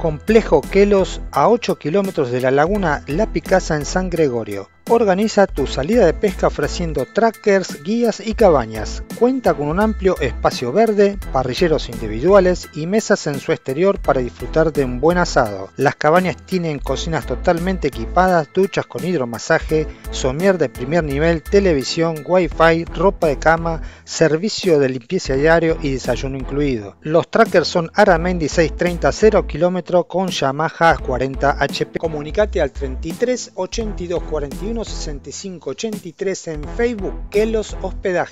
Complejo Quelos a 8 kilómetros de la laguna La Picasa en San Gregorio. Organiza tu salida de pesca ofreciendo trackers, guías y cabañas. Cuenta con un amplio espacio verde, parrilleros individuales y mesas en su exterior para disfrutar de un buen asado. Las cabañas tienen cocinas totalmente equipadas, duchas con hidromasaje, somier de primer nivel, televisión, wifi, ropa de cama, servicio de limpieza diario y desayuno incluido. Los trackers son Aramendi 630 0 km con Yamaha 40 HP. Comunicate al 33 82 41 65 83 en Facebook, que los hospedaje.